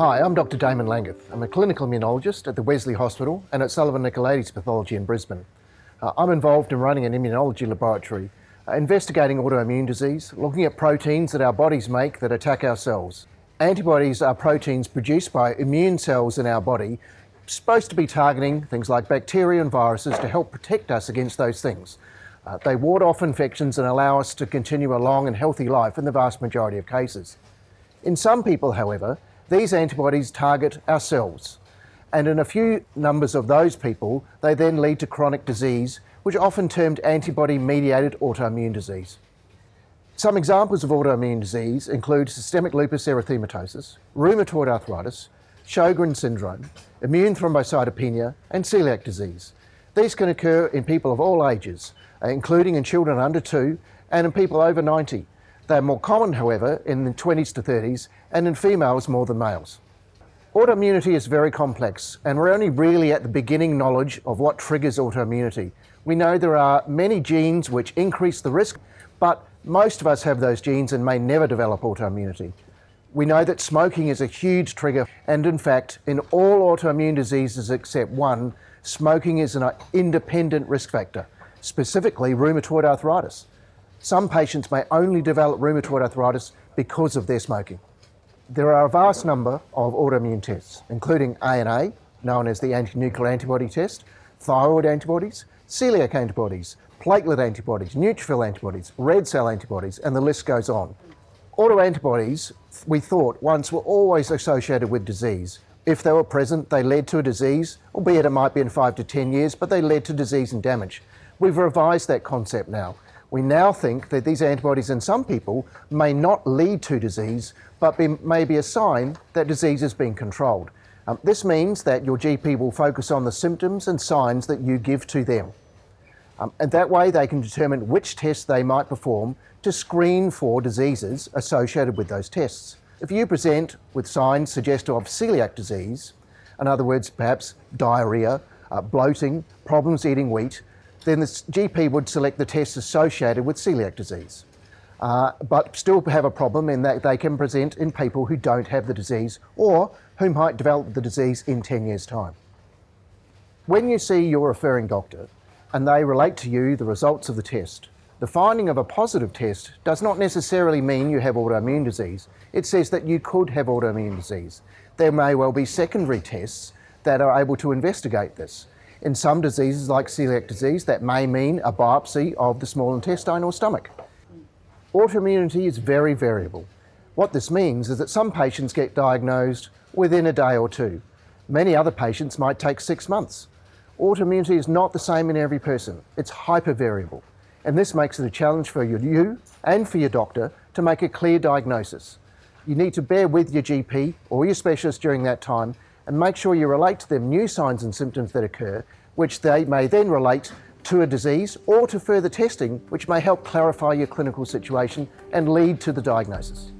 Hi, I'm Dr Daman Langguth. I'm a clinical immunologist at the Wesley Hospital and at Sullivan Nicolaides Pathology in Brisbane. Uh, I'm involved in running an immunology laboratory, uh, investigating autoimmune disease, looking at proteins that our bodies make that attack our cells. Antibodies are proteins produced by immune cells in our body, supposed to be targeting things like bacteria and viruses to help protect us against those things. Uh, they ward off infections and allow us to continue a long and healthy life in the vast majority of cases. In some people, however, these antibodies target our cells. And in a few numbers of those people, they then lead to chronic disease, which are often termed antibody mediated autoimmune disease. Some examples of autoimmune disease include systemic lupus erythematosus, rheumatoid arthritis, Sjogren's syndrome, immune thrombocytopenia, and celiac disease. These can occur in people of all ages, uh, including in children under two and in people over 90. They're more common, however, in the 20s to 30s and in females more than males. Autoimmunity is very complex, and we're only really at the beginning knowledge of what triggers autoimmunity. We know there are many genes which increase the risk, but most of us have those genes and may never develop autoimmunity. We know that smoking is a huge trigger, and in fact, in all autoimmune diseases except one, smoking is an independent risk factor, specifically rheumatoid arthritis. Some patients may only develop rheumatoid arthritis because of their smoking. There are a vast number of autoimmune tests, including ANA, known as the anti-nuclear antibody test, thyroid antibodies, celiac antibodies, platelet antibodies, neutrophil antibodies, red cell antibodies, and the list goes on. Autoantibodies, we thought once, were always associated with disease. If they were present, they led to a disease, albeit it might be in five to 10 years, but they led to disease and damage. We've revised that concept now. We now think that these antibodies in some people may not lead to disease, but be, may be a sign that disease is being controlled. Um, this means that your GP will focus on the symptoms and signs that you give to them. Um, and that way they can determine which tests they might perform to screen for diseases associated with those tests. If you present with signs suggestive of celiac disease, in other words, perhaps diarrhea, uh, bloating, problems eating wheat, then the GP would select the tests associated with celiac disease. Uh, but still have a problem in that they can present in people who don't have the disease or who might develop the disease in 10 years' time. When you see your referring doctor and they relate to you the results of the test, the finding of a positive test does not necessarily mean you have autoimmune disease. It says that you could have autoimmune disease. There may well be secondary tests that are able to investigate this. In some diseases, like celiac disease, that may mean a biopsy of the small intestine or stomach. Autoimmunity is very variable. What this means is that some patients get diagnosed within a day or two. Many other patients might take six months. Autoimmunity is not the same in every person. It's hypervariable. And this makes it a challenge for you and for your doctor to make a clear diagnosis. You need to bear with your GP or your specialist during that time and make sure you relate to them new signs and symptoms that occur, which they may then relate to a disease or to further testing, which may help clarify your clinical situation and lead to the diagnosis.